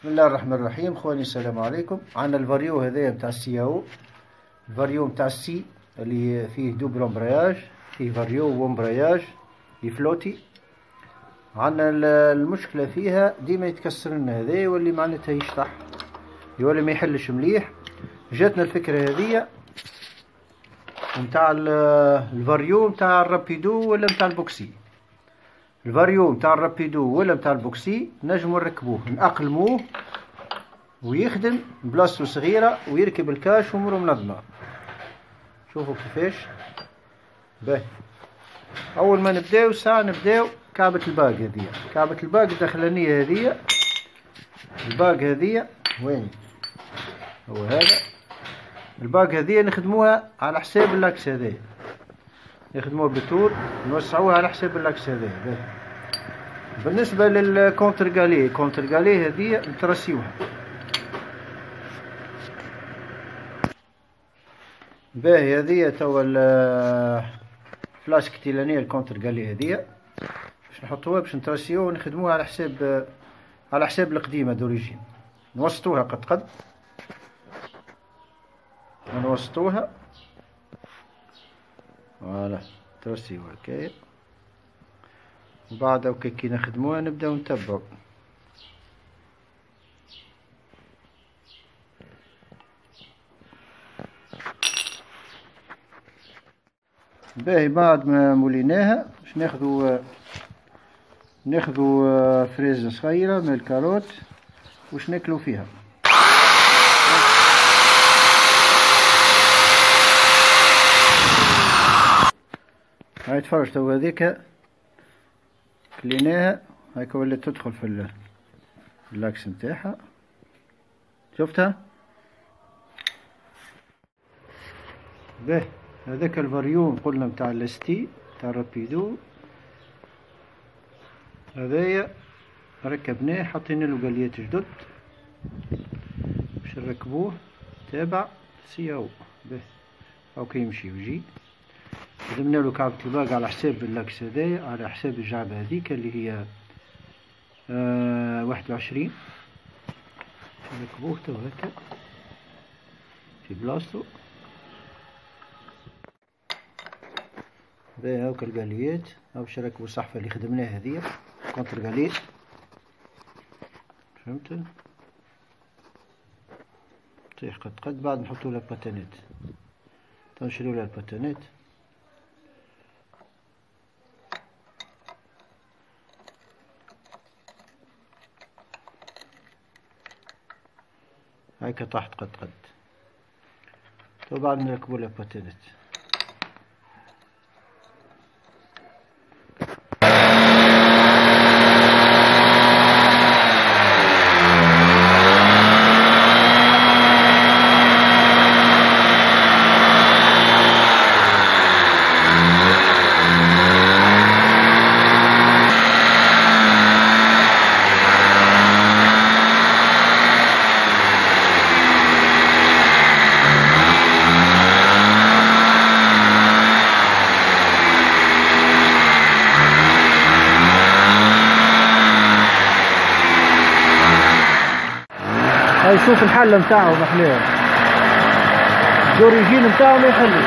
بسم الله الرحمن الرحيم. خواني السلام عليكم. عندنا ال vario هذايا نتاع السياو ال vario نتاع السي اللي فيه double embrayage فيه vario و embrayage يفلوتي عندنا المشكلة فيها ديما يتكسر لنا هذايا يولي معناتها يشطح يولي ما يحلش مليح. جاتنا الفكرة هذيا نتاع ال vario نتاع الرابيدو ولا نتاع البوكسي. ال vario نتاع الرابيدو ولا نتاع البوكسي نجمو نركبوه نأقلموه ويخدم بلاصتو صغيرة ويركب ال cache وامورو منظمة. شوفوا كيفاش. باهي. أول ما نبداو ساعة نبداو كعبة ال bague هذيا. كعبة ال bague الداخلانية هذيا. ال bague هذيا. وين؟ هو هذا. ال bague هذيا نخدموها على حساب l'axe هذايا. نخدموها بال tour نوسعوها على حساب l'axe هذايا. بالنسبة لل contre galet contre galet هذه نترسيوها باهي هذه توا ال flasque التيلانية ال contre galet هذه. باش نحطوها باش نترسيوها ونخدموها على حساب على حساب القديمة d'origine. نوسطوها قد قد. نوسطوها. فوالا ترسيوها هكايا وبعد هكا كي نخدموها نبداو نتبعو باهي بعد ما موليناها باش ناخذو ناخذو فريزة صغيرة من الكاروت واش ناكلو فيها هاي تفرج تو هذيك كليناها هايك ولات تدخل في اللاكس نتاعها. شفتها؟ به هذاك الفاريوم قلنا نتاع الاستي تاع الرابيدو هذايا ركبناه حطينا له galets جدد. باش نركبوه تابع سياو به هاو كيمشي ويجي. خدمنا له كعبة ال bague على حساب l'axe هذايا على حساب الجعبة هذيك اللي هي واحد وعشرين نركبوه تو هكا في بلاصتو باهي هاكا القاليات هاو باش نركبو الصحفة اللي خدمناها هذيا كونتر قاليت فهمت طيح قد قد بعد نحطو لها باتانيت تنشريو هيك طاحت قد قد. تو بعد نركبو لها هاي شوف الحل نتاعو محليه الدوريجين نتاعو ما يحلش.